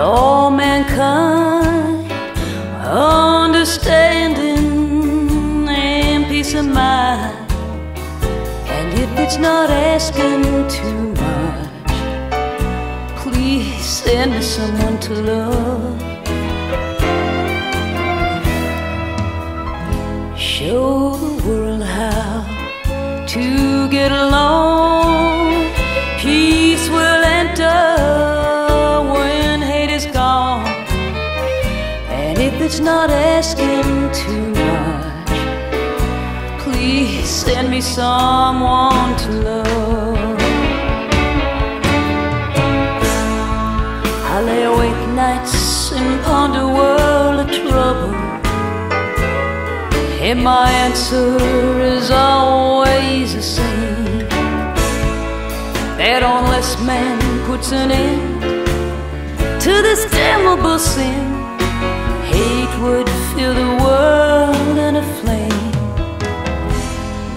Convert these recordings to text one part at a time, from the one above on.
all mankind understanding and peace of mind. And if it's not asking too much, please send me someone to love. If it's not asking too much, please send me someone to love. I lay awake nights and ponder a world of trouble. And my answer is always the same That unless man puts an end to this damnable sin Hate would fill the world in a flame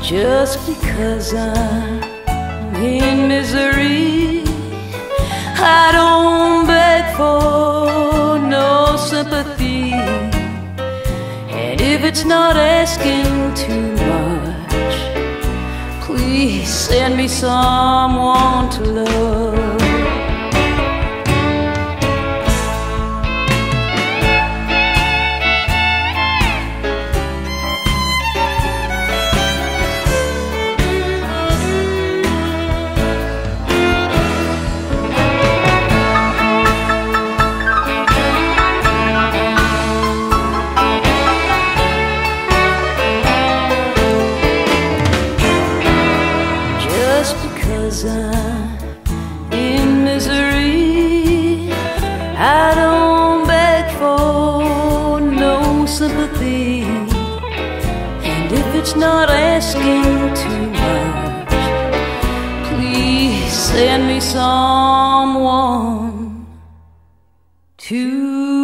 Just because I'm in misery I don't beg for no sympathy and if it's not asking too much, please send me someone to love. Not asking too much, please send me someone to